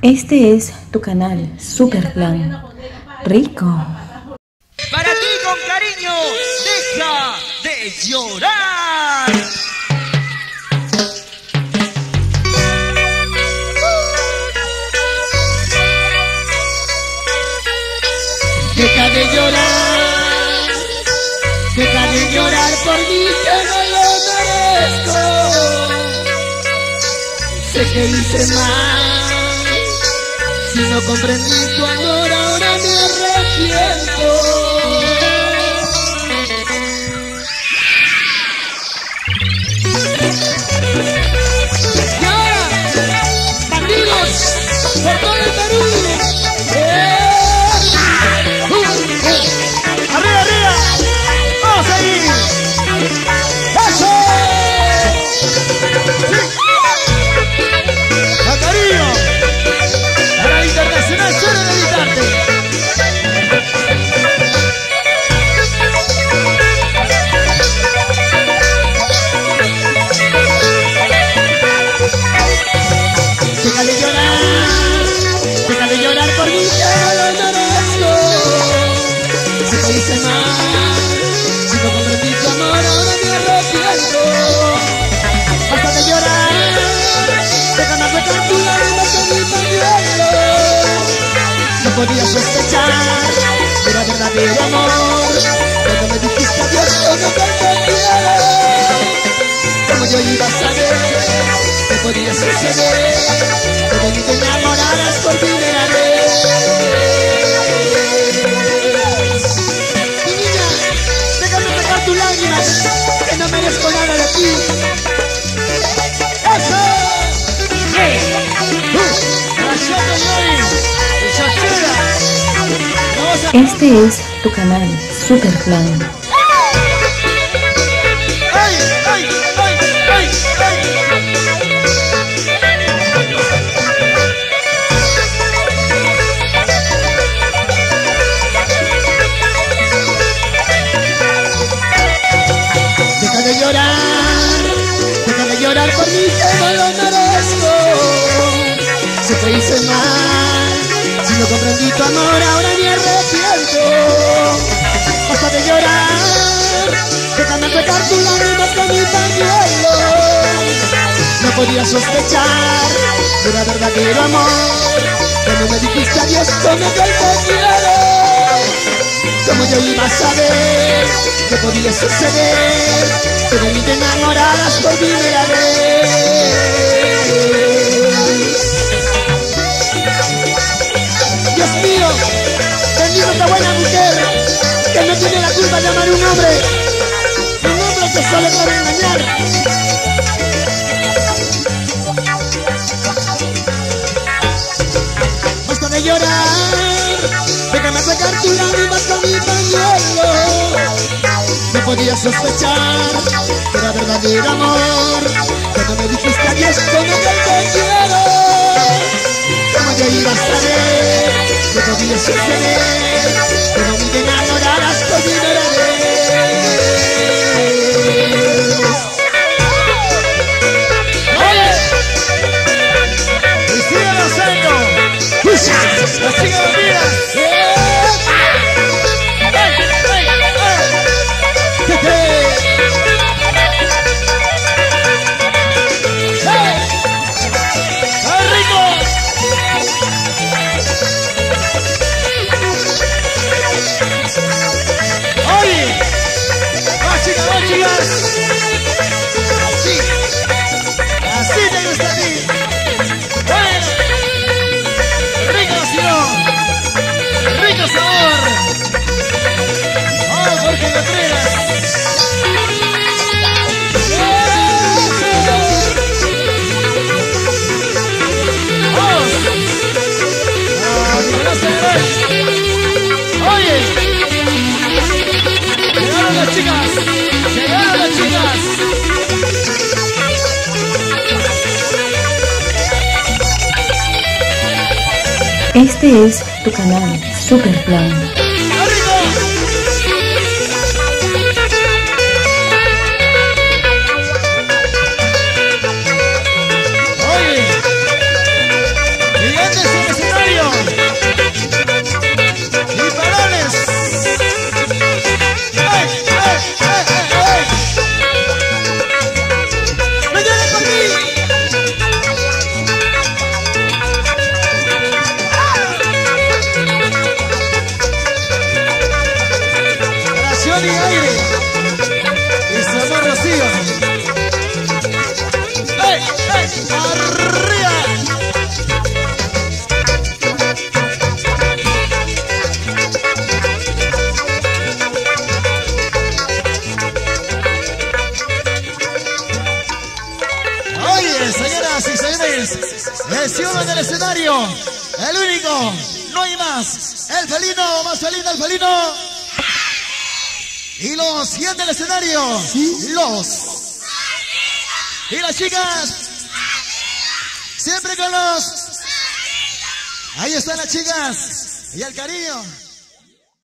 Este es tu canal Super Plan. Rico. Para ti con cariño, deja de llorar. Deja de llorar, deja de llorar por mí que no lo merezco. Sé que hice mal, no comprendí tu amor ahora me arrepiento. Por todo el Perú. Si no comprendí tu amor, ahora me arrepiento. Basta de llorar, déjame sacar tu lágrima con mi pañuelo. No podía sospechar de la verdadero amor, cuando me dijiste adiós con otro quiero. Como yo iba a saber que podía suceder de mí te enamoraras por primera vez Este es tu canal Super no comprendí tu amor ahora me arrepiento. Basta de llorar, déjame secar tus lágrimas con mi pañuelo. No podía sospechar de la verdadero amor, cuando me dijiste adiós con el que te quiero. Como yo iba a saber que podía suceder Que de mí te enamoraras por primera vez mío, bendigo esta buena mujer. Que no tiene la culpa de amar un hombre. Un hombre que solo para engañar. Basta de llorar. Déjame sacar tus lágrimas con mi pañuelo. No podía sospechar que era verdadero amor. Cuando me dijiste adiós con el que te quiero Como yo iba a saber que podía suceder Que no me enamoraras Este es tu canal Super Y Samuel Rocío. ¡Ey, ey! ¡Arriba! Oye, señoras y señores, el del escenario, el único, no hay más, el felino, más felino, el felino. Y los siguiente el escenario. Los. Y las chicas. Siempre con los. Ahí están las chicas. Y el cariño.